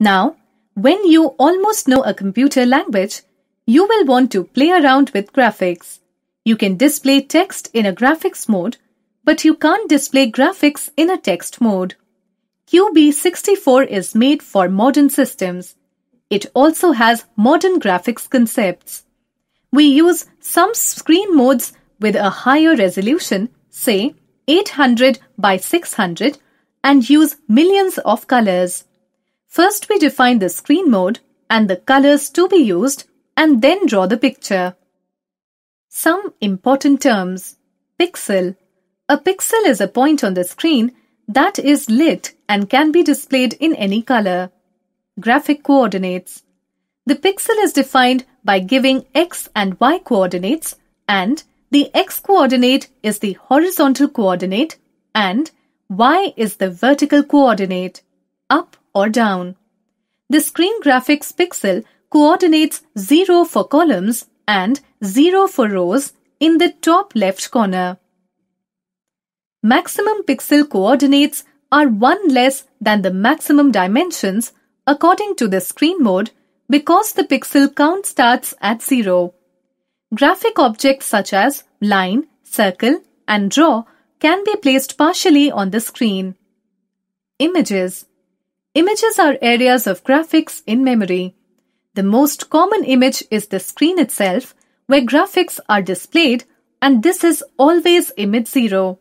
Now, when you almost know a computer language, you will want to play around with graphics. You can display text in a graphics mode, but you can't display graphics in a text mode. QB64 is made for modern systems. It also has modern graphics concepts. We use some screen modes with a higher resolution, say 800 by 600, and use millions of colors. First we define the screen mode and the colors to be used and then draw the picture. Some important terms. Pixel. A pixel is a point on the screen that is lit and can be displayed in any color. Graphic coordinates. The pixel is defined by giving x and y coordinates and the x coordinate is the horizontal coordinate and y is the vertical coordinate, up or down. The screen graphics pixel coordinates 0 for columns and 0 for rows in the top left corner. Maximum pixel coordinates are 1 less than the maximum dimensions according to the screen mode because the pixel count starts at 0. Graphic objects such as line, circle and draw can be placed partially on the screen. Images Images are areas of graphics in memory. The most common image is the screen itself, where graphics are displayed, and this is always image 0.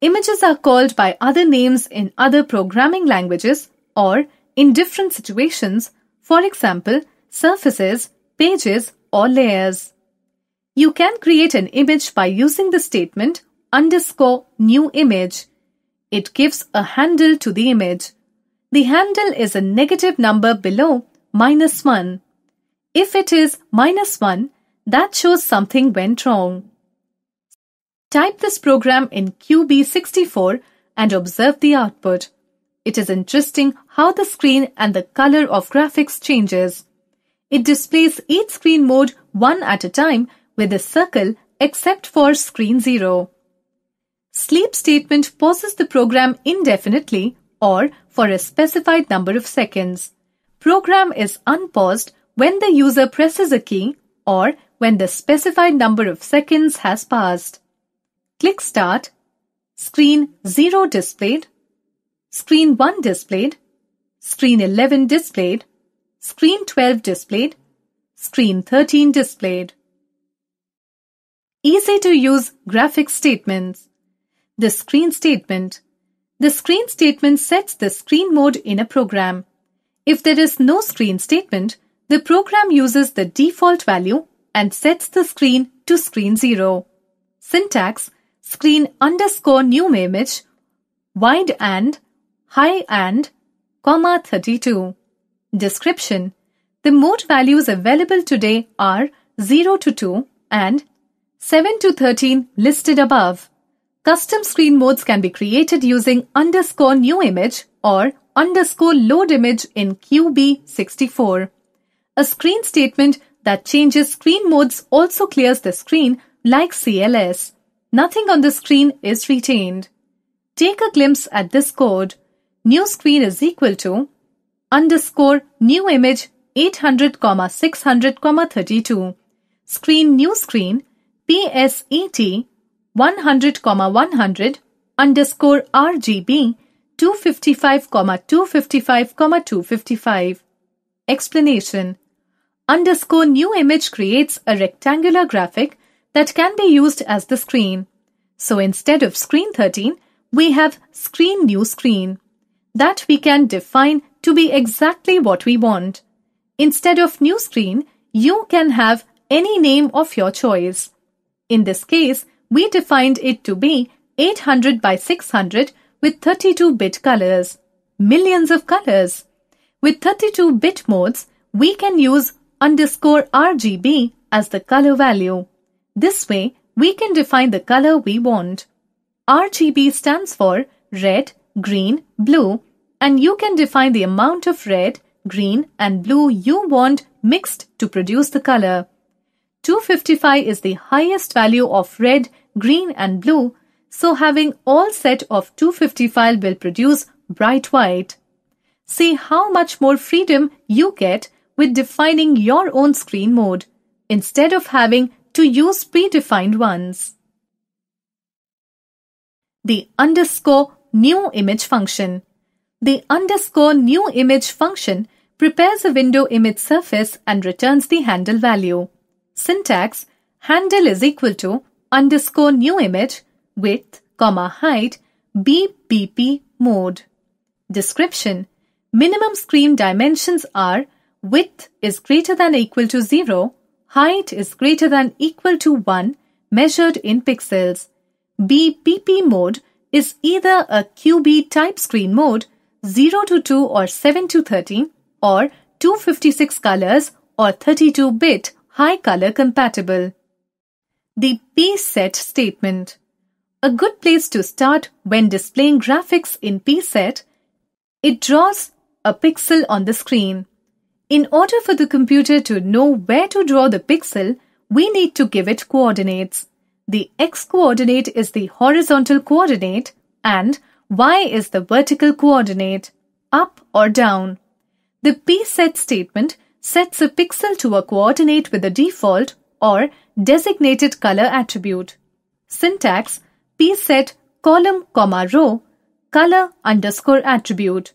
Images are called by other names in other programming languages or in different situations, for example, surfaces, pages, or layers. You can create an image by using the statement underscore new image. It gives a handle to the image. The handle is a negative number below minus 1. If it is minus 1, that shows something went wrong. Type this program in QB64 and observe the output. It is interesting how the screen and the color of graphics changes. It displays each screen mode one at a time with a circle except for screen 0. Sleep statement pauses the program indefinitely or for a specified number of seconds. Program is unpaused when the user presses a key or when the specified number of seconds has passed. Click Start. Screen 0 displayed. Screen 1 displayed. Screen 11 displayed. Screen 12 displayed. Screen 13 displayed. Easy to use graphic statements. The screen statement. The screen statement sets the screen mode in a program. If there is no screen statement, the program uses the default value and sets the screen to screen 0. Syntax screen underscore new image wide and high and comma 32. Description The mode values available today are 0 to 2 and 7 to 13 listed above. Custom screen modes can be created using underscore new image or underscore load image in QB64. A screen statement that changes screen modes also clears the screen like CLS. Nothing on the screen is retained. Take a glimpse at this code. New screen is equal to underscore new image 800, 600, 32. Screen new screen PSET 100, 100 underscore RGB 255, 255, 255. Explanation Underscore new image creates a rectangular graphic that can be used as the screen. So instead of screen 13, we have screen new screen. That we can define to be exactly what we want. Instead of new screen, you can have any name of your choice. In this case, we defined it to be 800 by 600 with 32-bit colors. Millions of colors. With 32-bit modes, we can use underscore RGB as the color value. This way, we can define the color we want. RGB stands for red, green, blue, and you can define the amount of red, green, and blue you want mixed to produce the color. 255 is the highest value of red, green and blue, so having all set of 255 will produce bright white. See how much more freedom you get with defining your own screen mode instead of having to use predefined ones. The underscore new image function. The underscore new image function prepares a window image surface and returns the handle value. Syntax handle is equal to underscore new image width, comma height, BPP mode. Description Minimum screen dimensions are width is greater than equal to 0, height is greater than equal to 1 measured in pixels. BPP mode is either a QB type screen mode 0 to 2 or 7 to 13 or 256 colors or 32 bit high color compatible. The pset statement. A good place to start when displaying graphics in pset. It draws a pixel on the screen. In order for the computer to know where to draw the pixel, we need to give it coordinates. The x-coordinate is the horizontal coordinate and y is the vertical coordinate, up or down. The pset statement sets a pixel to a coordinate with the default or designated color attribute. Syntax pset column comma row color underscore attribute.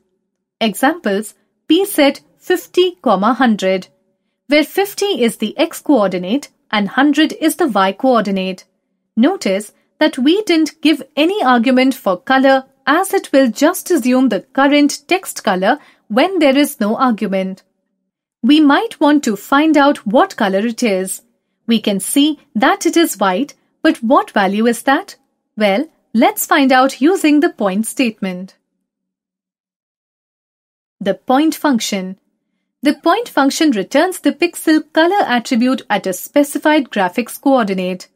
Examples pset 50 comma 100 where 50 is the x coordinate and 100 is the y coordinate. Notice that we didn't give any argument for color as it will just assume the current text color when there is no argument. We might want to find out what color it is. We can see that it is white, but what value is that? Well, let's find out using the point statement. The point function. The point function returns the pixel color attribute at a specified graphics coordinate.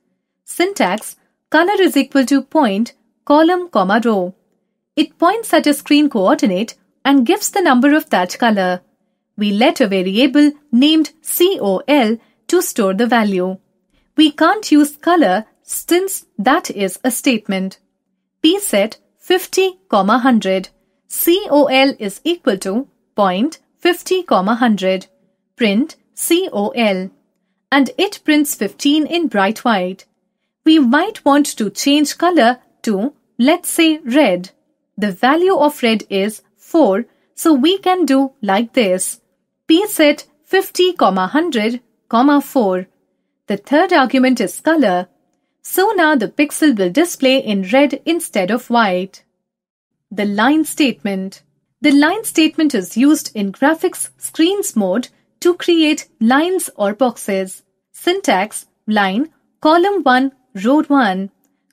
Syntax color is equal to point column comma row. It points at a screen coordinate and gives the number of that color. We let a variable named COL to store the value. We can't use color since that is a statement. pset 50, 100. COL is equal to point 50, 100. Print COL. And it prints 15 in bright white. We might want to change color to, let's say, red. The value of red is 4, so we can do like this. Pset 50, 100, comma 4. The third argument is color. So now the pixel will display in red instead of white. The line statement. The line statement is used in graphics screens mode to create lines or boxes. Syntax line column 1 row 1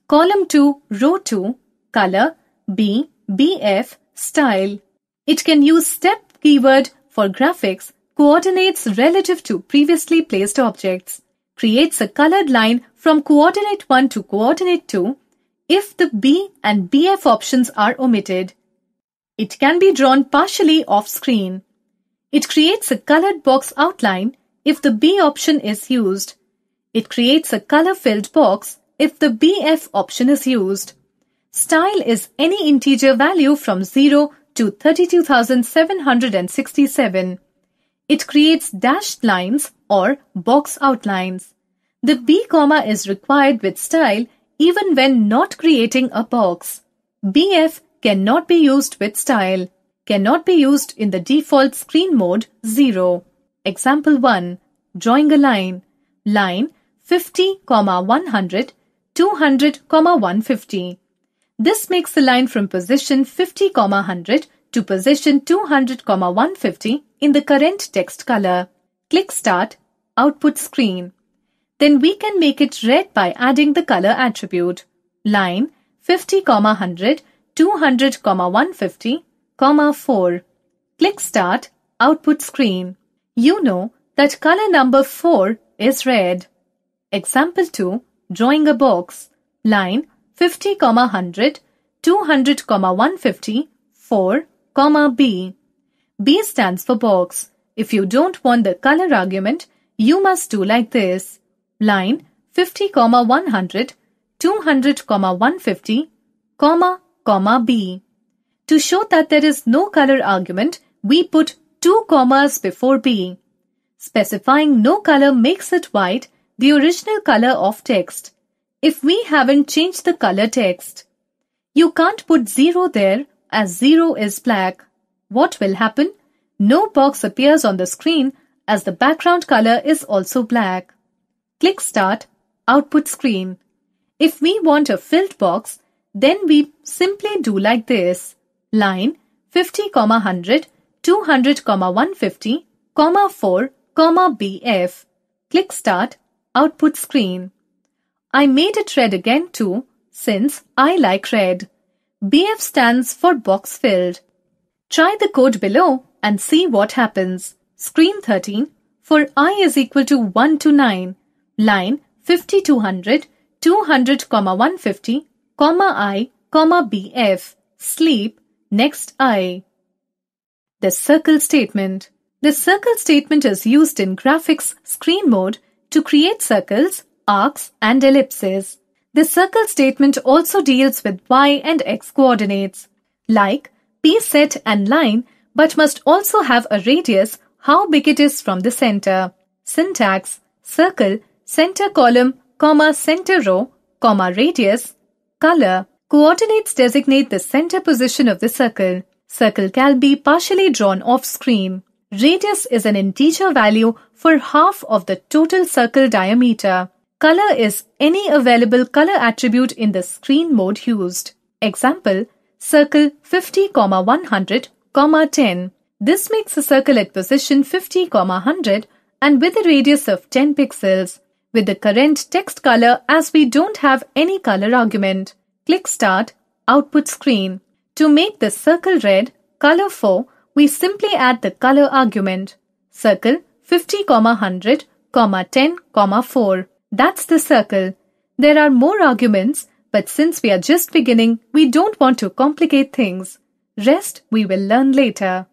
column 2 row 2 color B BF style. It can use step keyword for graphics coordinates relative to previously placed objects, creates a colored line from coordinate 1 to coordinate 2 if the B and BF options are omitted. It can be drawn partially off screen. It creates a colored box outline if the B option is used. It creates a color-filled box if the BF option is used. Style is any integer value from 0 to 32,767. It creates dashed lines or box outlines. The B comma is required with style even when not creating a box. BF cannot be used with style, cannot be used in the default screen mode 0. Example 1. Drawing a line. Line 50, 100, 200, 150. This makes the line from position 50, 100 to position 200, 150 in the current text color. Click Start, Output Screen. Then we can make it red by adding the color attribute. Line 50, 100, 200, 150, 4. Click Start, Output Screen. You know that color number 4 is red. Example 2. Drawing a box. Line 50, 100, 200, 150, 4, B. B stands for box. If you don't want the color argument, you must do like this. Line 50, 100, 200, 150, comma, comma B. To show that there is no color argument, we put two commas before B. Specifying no color makes it white, the original color of text. If we haven't changed the color text, you can't put 0 there as 0 is black. What will happen? No box appears on the screen as the background color is also black. Click Start, Output Screen. If we want a filled box, then we simply do like this. Line 50, 100, 200, 150, 4, BF. Click Start, Output Screen. I made it red again too, since I like red. BF stands for box filled. Try the code below and see what happens. Screen 13 for i is equal to 1 to 9. Line 50 200, 200, 150, comma i, comma bf. Sleep, next i. The circle statement. The circle statement is used in graphics screen mode to create circles, arcs, and ellipses. The circle statement also deals with y and x coordinates, like p set and line, but must also have a radius how big it is from the center. Syntax, circle, center column, comma, center row, comma, radius, color. Coordinates designate the center position of the circle. Circle can be partially drawn off screen. Radius is an integer value for half of the total circle diameter. Color is any available color attribute in the screen mode used. Example, circle 50, 100, 10. This makes a circle at position 50, 100 and with a radius of 10 pixels with the current text color as we don't have any color argument. Click Start, Output Screen. To make the circle red, color 4, we simply add the color argument. Circle 50, 100, 10, 4. That's the circle. There are more arguments, but since we are just beginning, we don't want to complicate things. Rest we will learn later.